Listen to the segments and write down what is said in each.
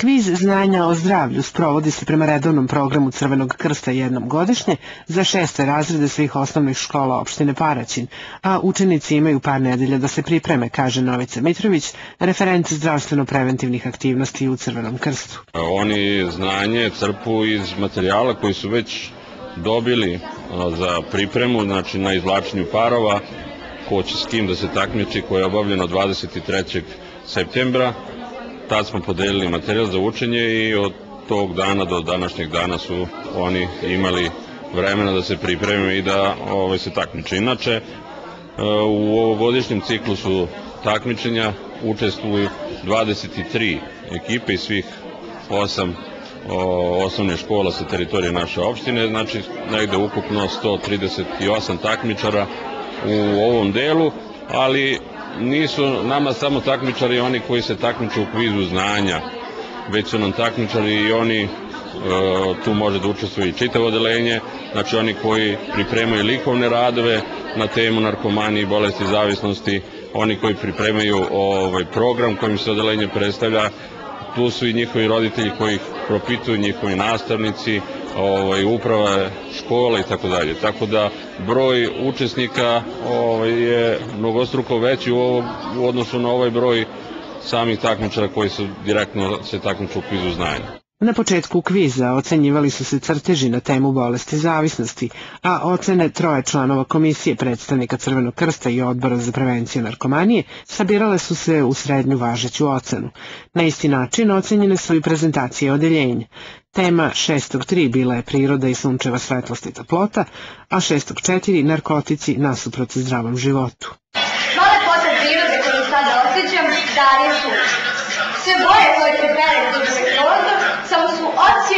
Kviz znanja o zdravlju sprovodi se prema redovnom programu Crvenog krsta jednom godišnje za šeste razrede svih osnovnih škola opštine Paraćin, a učenici imaju par nedelja da se pripreme, kaže Novica Mitrović, referent zdravstveno-preventivnih aktivnosti u Crvenom krstu. Oni znanje crpu iz materijala koji su već dobili za pripremu, znači na izvlačenju parova, ko će s kim da se takmiči, koje je obavljeno 23. septembra, tad smo podelili materijal za učenje i od tog dana do današnjeg dana su oni imali vremena da se pripreme i da ovaj, se takmiče. Inače, e, u ovogodišnjem ciklusu takmičenja učestvuju 23 ekipe iz svih osam osnovne škola sa teritorije naše opštine, znači negde ukupno 138 takmičara u ovom delu, ali nisu nama samo takmičari oni koji se takmiču u kvizu znanja, već su nam takmičari i oni e, tu može da učestvuje i čitavo odelenje, znači oni koji pripremaju likovne radove na temu narkomanije i bolesti zavisnosti, oni koji pripremaju ovaj program kojim se odelenje predstavlja, tu su i njihovi roditelji koji ih propituju, njihovi nastavnici, ovaj, uprava škola i tako dalje. Tako da broj učesnika ovaj, je mnogostruko veći u, ovo, u odnosu na ovaj broj samih takmičara koji su direktno se takmiču u kvizu znanja. Na početku kviza ocenjivali su se crteži na temu bolesti zavisnosti, a ocene troje članova komisije predstavnika Crvenog krsta i odbora za prevenciju narkomanije sabirale su se u srednju važeću ocenu. Na isti način ocenjene su i prezentacije odeljenja. Tema 6.3 bila je priroda i sunčeva svetlost i toplota, a 6.4 narkotici nasuprot zdravom životu.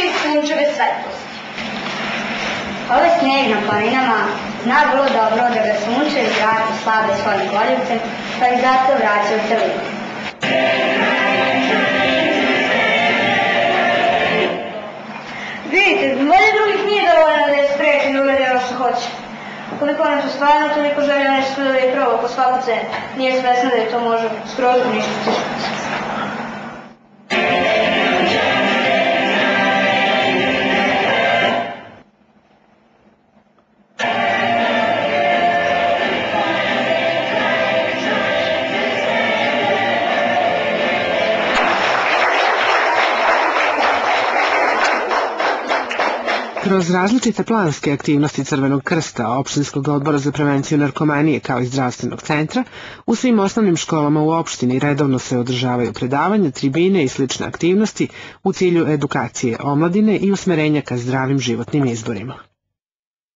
Ocije sunčeve svetlosti. Ove sneg na planinama zna vrlo dobro da ga sunče i vrati slabe svojim goljivcem, pa ih zato vraća u celinu. Vidite, volje drugih nije dovoljno da je sprečen da uradi ono što hoće. Koliko su stvarno, toliko želja nešto da je proba po svaku cenu. Nije svesna da je to može skroz uništiti Kroz različite planske aktivnosti Crvenog krsta, opštinskog odbora za prevenciju narkomanije kao i zdravstvenog centra, u svim osnovnim školama u opštini redovno se održavaju predavanja, tribine i slične aktivnosti u cilju edukacije omladine i usmerenja ka zdravim životnim izborima.